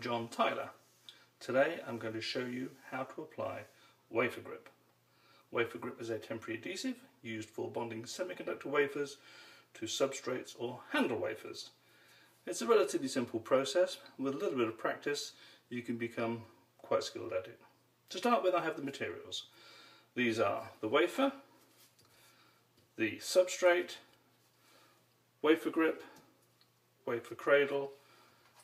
John Tyler. Today I'm going to show you how to apply wafer grip. Wafer grip is a temporary adhesive used for bonding semiconductor wafers to substrates or handle wafers. It's a relatively simple process. With a little bit of practice you can become quite skilled at it. To start with I have the materials. These are the wafer, the substrate, wafer grip, wafer cradle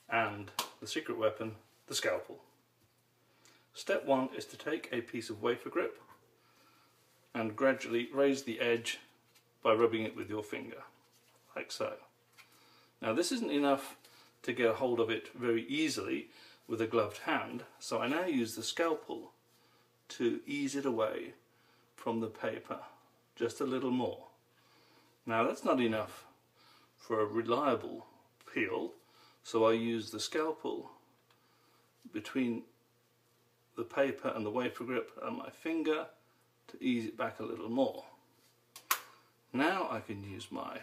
and the secret weapon, the scalpel. Step one is to take a piece of wafer grip and gradually raise the edge by rubbing it with your finger, like so. Now this isn't enough to get a hold of it very easily with a gloved hand, so I now use the scalpel to ease it away from the paper just a little more. Now that's not enough for a reliable peel, so I use the scalpel between the paper and the wafer grip and my finger to ease it back a little more. Now I can use my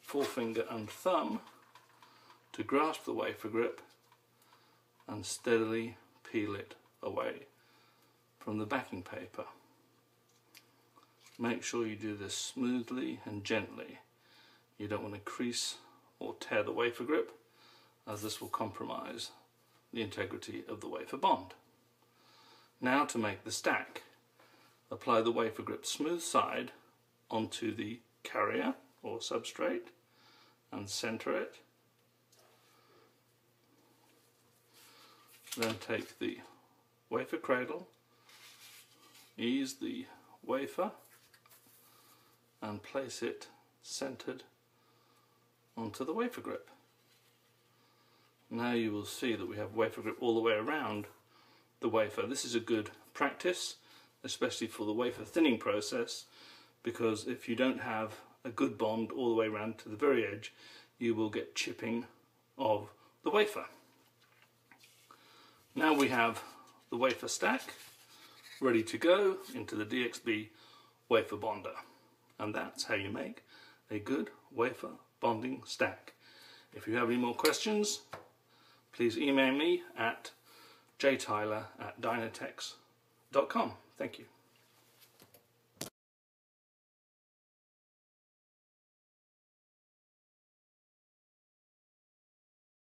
forefinger and thumb to grasp the wafer grip and steadily peel it away from the backing paper. Make sure you do this smoothly and gently. You don't want to crease or tear the wafer grip as this will compromise the integrity of the wafer bond. Now to make the stack, apply the wafer grip smooth side onto the carrier or substrate and center it. Then take the wafer cradle, ease the wafer and place it centered onto the wafer grip. Now you will see that we have wafer grip all the way around the wafer. This is a good practice, especially for the wafer thinning process, because if you don't have a good bond all the way around to the very edge, you will get chipping of the wafer. Now we have the wafer stack ready to go into the DXB wafer bonder. And that's how you make a good wafer bonding stack. If you have any more questions, please email me at jtyler at dynatex.com. Thank you.